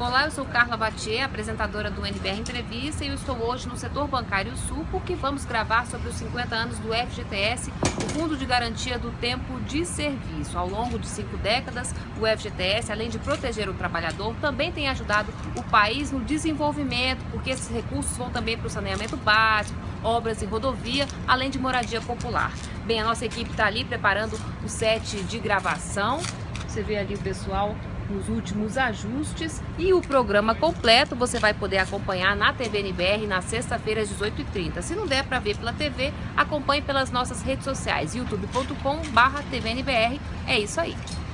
Olá, eu sou Carla Batier, apresentadora do NBR Entrevista e eu estou hoje no setor bancário sul porque vamos gravar sobre os 50 anos do FGTS, o Fundo de Garantia do Tempo de Serviço. Ao longo de cinco décadas, o FGTS, além de proteger o trabalhador, também tem ajudado o país no desenvolvimento, porque esses recursos vão também para o saneamento básico, obras e rodovia, além de moradia popular. Bem, a nossa equipe está ali preparando o set de gravação. Você vê ali o pessoal nos últimos ajustes e o programa completo você vai poder acompanhar na TV NBR na sexta-feira às 18h30. Se não der para ver pela TV, acompanhe pelas nossas redes sociais youtube.com/tvnbr. É isso aí.